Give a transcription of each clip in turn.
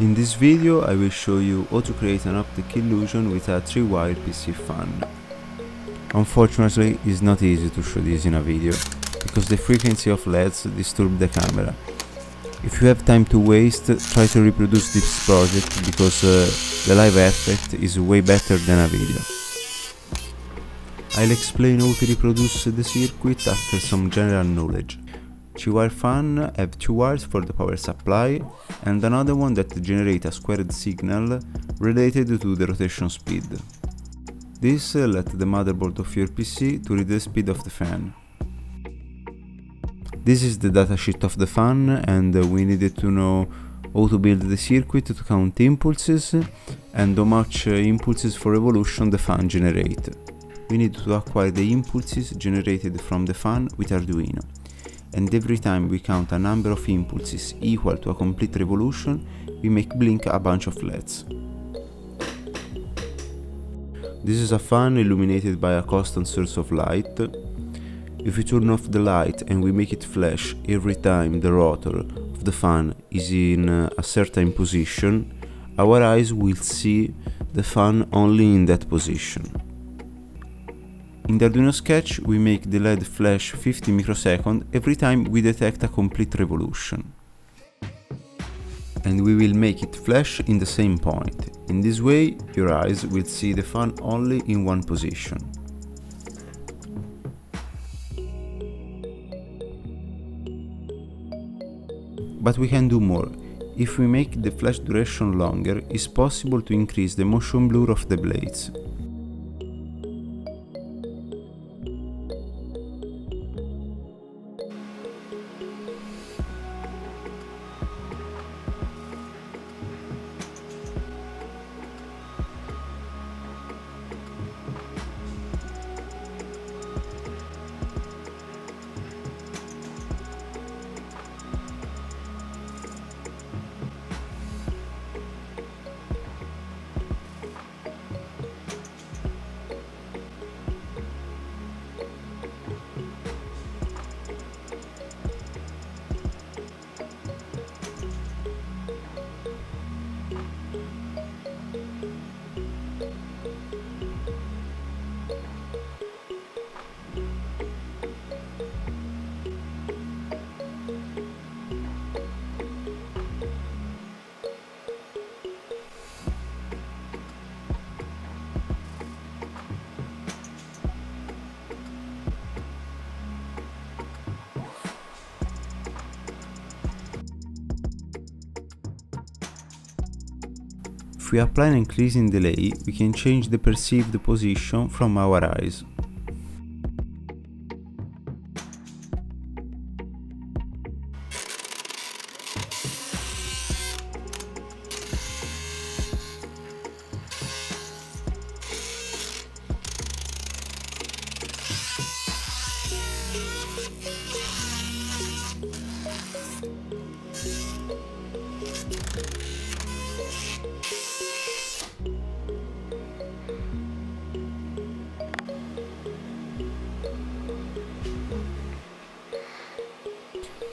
In this video I will show you how to create an optic illusion with a 3-wire PC fan. Unfortunately it's not easy to show this in a video, because the frequency of LEDs disturb the camera. If you have time to waste, try to reproduce this project because uh, the live effect is way better than a video. I'll explain how to reproduce the circuit after some general knowledge. 3-wire fan have two wires for the power supply and another one that generate a squared signal related to the rotation speed. This uh, let the motherboard of your PC to read the speed of the fan. This is the datasheet of the fan and uh, we needed to know how to build the circuit to count impulses and how much uh, impulses for revolution the fan generate. We need to acquire the impulses generated from the fan with Arduino and every time we count a number of impulses equal to a complete revolution, we make blink a bunch of LEDs. This is a fan illuminated by a constant source of light. If we turn off the light and we make it flash every time the rotor of the fan is in a certain position, our eyes will see the fan only in that position. In the Arduino sketch we make the LED flash 50 microseconds every time we detect a complete revolution. And we will make it flash in the same point. In this way your eyes will see the fan only in one position. But we can do more. If we make the flash duration longer, it's possible to increase the motion blur of the blades. If we apply an increasing delay, we can change the perceived position from our eyes.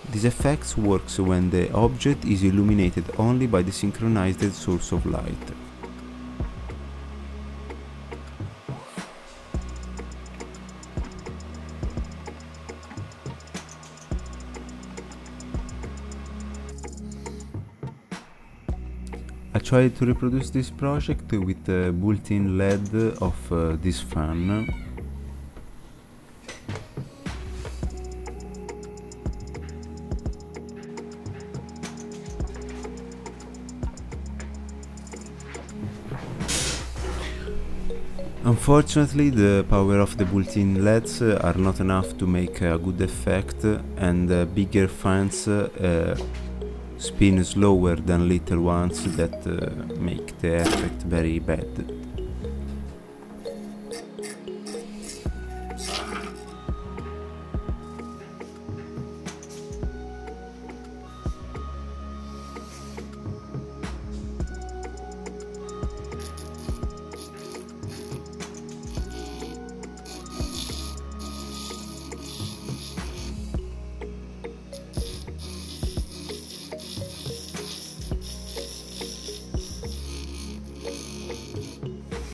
This effect works when the object is illuminated only by the synchronized source of light. I tried to reproduce this project with the built-in LED of uh, this fan Unfortunately, the power of the built-in LEDs are not enough to make a good effect and uh, bigger fans uh, spin slower than little ones that uh, make the effect very bad.